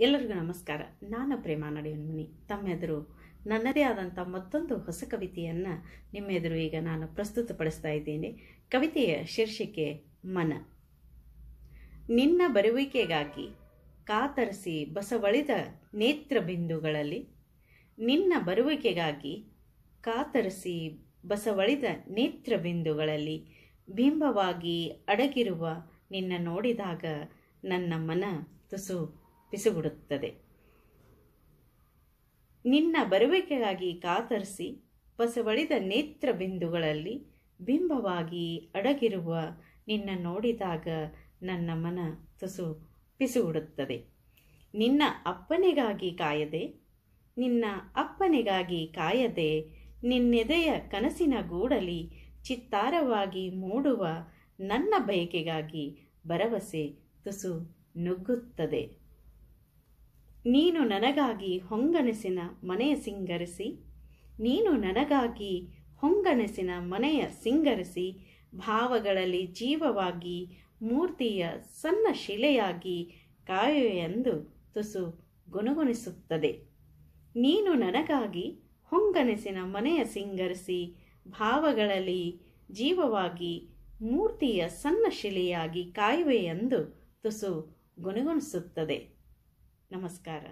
ಎಲ್ಲರಿಗೂ ನಮಸ್ಕಾರ. ನಾನು ಪ್ರೇಮ ನಡೆಯನ್ಮನಿ. ತಮ್ಮೆದುರು ನನ್ನದೇ ಆದಂಥ ಮತ್ತೊಂದು ಹೊಸ ಕವಿತೆಯನ್ನು ನಿಮ್ಮ ಎದುರು ಈಗ ನಾನು ಪ್ರಸ್ತುತಪಡಿಸ್ತಾ ಇದ್ದೇನೆ. ಕವಿತೆಯ ಶೀರ್ಷಿಕೆ ಮನ. ನಿನ್ನ ಬರುವಿಕೆಗಾಗಿ ಕಾತರಿಸಿ ಬಸವಳಿದ ನೇತ್ರ ಬಿಂದುಗಳಲ್ಲಿ ನಿನ್ನ ಬರುವಿಕೆಗಾಗಿ ಕಾತರಿಸಿ ಬಸವಳಿದ ನೇತ್ರ ಬಿಂದುಗಳಲ್ಲಿ ಬಿಂಬವಾಗಿ ಅಡಗಿರುವ ನಿನ್ನ ನೋಡಿದಾಗ ನನ್ನ ಮನ ತುಸು ಪಿಸುಗುಡುತ್ತದೆ ನಿನ್ನ ಬರುವಿಕೆಗಾಗಿ ಕಾತರಿಸಿ ಬಸವಳಿದ ನೇತ್ರ ಬಿಂದುಗಳಲ್ಲಿ ಬಿಂಬವಾಗಿ ಅಡಗಿರುವ ನಿನ್ನ ನೋಡಿದಾಗ ನನ್ನ ಮನ ತುಸು ಪಿಸುಗುಡುತ್ತದೆ ನಿನ್ನ ಅಪ್ಪನಿಗಾಗಿ ಕಾಯದೆ, ನಿನ್ನ ಅಪ್ಪನಿಗಾಗಿ ಕಾಯದೆ, ನಿನ್ನೆದೆಯ ಕನಸಿನ ಗೂಡಲಿ ಚಿತ್ತಾರವಾಗಿ ಮೂಡುವ ನನ್ನ ಬಯಕೆಗಾಗಿ ಭರವಸೆ ತುಸು ನುಗ್ಗುತ್ತದೆ. ನೀನು ನನಗಾಗಿ ಹೊಂಗನಸಿನ ಮನೆಯ ಸಿಂಗರಿಸಿ, ನೀನು ನನಗಾಗಿ ಹೊಂಗನಸಿನ ಮನೆಯ ಸಿಂಗರಿಸಿ, ಭಾವಗಳಲ್ಲಿ ಜೀವವಾಗಿ ಮೂರ್ತಿಯ ಸಣ್ಣ ಶಿಲೆಯಾಗಿ ಕಾಯುವೆಯೆಂದು ತುಸು ಗುಣಗುಣಿಸುತ್ತದೆ. ನೀನು ನನಗಾಗಿ ಹೊಂಗನಸಿನ ಮನೆಯ ಸಿಂಗರಿಸಿ, ಭಾವಗಳಲ್ಲಿ ಜೀವವಾಗಿ ಮೂರ್ತಿಯ ಸಣ್ಣ ಶಿಲೆಯಾಗಿ ಕಾಯುವೆಯೆಂದು ತುಸು ಗುಣಗುಣಿಸುತ್ತದೆ. ನಮಸ್ಕಾರ